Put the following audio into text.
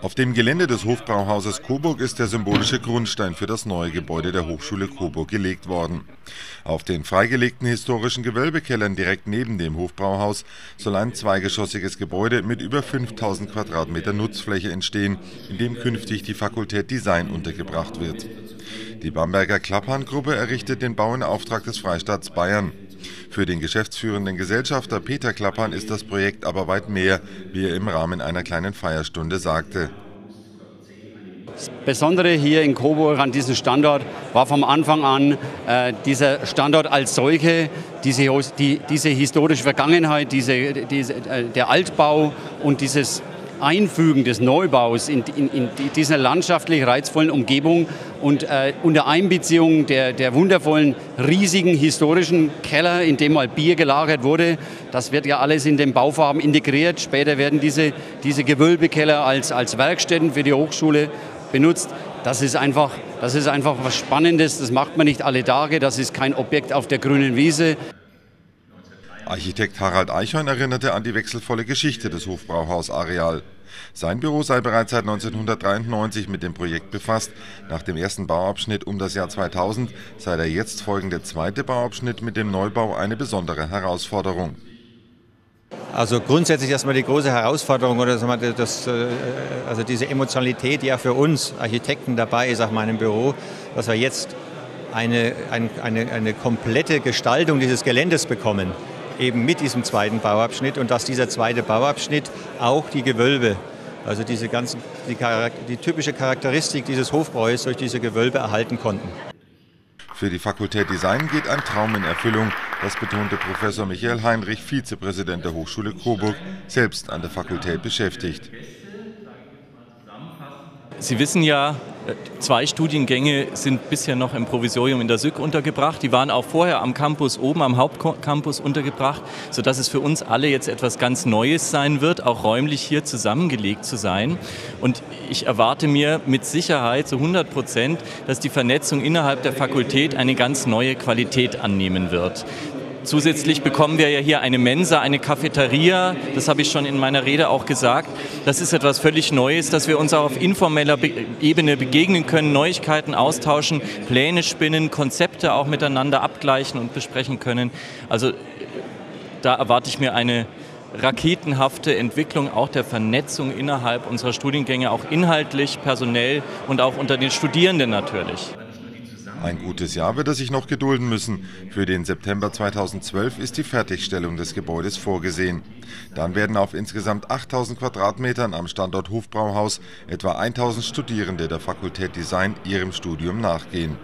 Auf dem Gelände des Hofbrauhauses Coburg ist der symbolische Grundstein für das neue Gebäude der Hochschule Coburg gelegt worden. Auf den freigelegten historischen Gewölbekellern direkt neben dem Hofbrauhaus soll ein zweigeschossiges Gebäude mit über 5000 Quadratmeter Nutzfläche entstehen, in dem künftig die Fakultät Design untergebracht wird. Die Bamberger Klapphahn-Gruppe errichtet den Bau in Auftrag des Freistaats Bayern. Für den geschäftsführenden Gesellschafter Peter Klappern ist das Projekt aber weit mehr, wie er im Rahmen einer kleinen Feierstunde sagte. Das Besondere hier in Coburg an diesem Standort war vom Anfang an äh, dieser Standort als solche, diese, die, diese historische Vergangenheit, diese, diese, äh, der Altbau und dieses Einfügen des Neubaus in, in, in dieser landschaftlich reizvollen Umgebung und äh, unter Einbeziehung der, der wundervollen, riesigen historischen Keller, in dem mal Bier gelagert wurde. Das wird ja alles in den Baufarben integriert. Später werden diese, diese Gewölbekeller als, als Werkstätten für die Hochschule benutzt. Das ist, einfach, das ist einfach was Spannendes, das macht man nicht alle Tage, das ist kein Objekt auf der grünen Wiese. Architekt Harald Eichhorn erinnerte an die wechselvolle Geschichte des Hofbrauhaus-Areal. Sein Büro sei bereits seit 1993 mit dem Projekt befasst. Nach dem ersten Bauabschnitt um das Jahr 2000 sei der jetzt folgende zweite Bauabschnitt mit dem Neubau eine besondere Herausforderung. Also grundsätzlich erstmal die große Herausforderung oder das, äh, also diese Emotionalität, die ja für uns Architekten dabei ist, auch meinem Büro, dass wir jetzt eine, eine, eine komplette Gestaltung dieses Geländes bekommen eben mit diesem zweiten Bauabschnitt und dass dieser zweite Bauabschnitt auch die Gewölbe, also diese ganzen, die, die typische Charakteristik dieses Hofbräus durch diese Gewölbe erhalten konnten. Für die Fakultät Design geht ein Traum in Erfüllung, das betonte Professor Michael Heinrich, Vizepräsident der Hochschule Coburg, selbst an der Fakultät beschäftigt. Sie wissen ja, zwei Studiengänge sind bisher noch im Provisorium in der SÜG untergebracht. Die waren auch vorher am Campus oben, am Hauptcampus untergebracht, sodass es für uns alle jetzt etwas ganz Neues sein wird, auch räumlich hier zusammengelegt zu sein. Und ich erwarte mir mit Sicherheit zu 100 Prozent, dass die Vernetzung innerhalb der Fakultät eine ganz neue Qualität annehmen wird. Zusätzlich bekommen wir ja hier eine Mensa, eine Cafeteria. Das habe ich schon in meiner Rede auch gesagt. Das ist etwas völlig Neues, dass wir uns auch auf informeller Be Ebene begegnen können, Neuigkeiten austauschen, Pläne spinnen, Konzepte auch miteinander abgleichen und besprechen können. Also da erwarte ich mir eine raketenhafte Entwicklung auch der Vernetzung innerhalb unserer Studiengänge, auch inhaltlich, personell und auch unter den Studierenden natürlich. Ein gutes Jahr wird er sich noch gedulden müssen. Für den September 2012 ist die Fertigstellung des Gebäudes vorgesehen. Dann werden auf insgesamt 8000 Quadratmetern am Standort Hofbrauhaus etwa 1000 Studierende der Fakultät Design ihrem Studium nachgehen.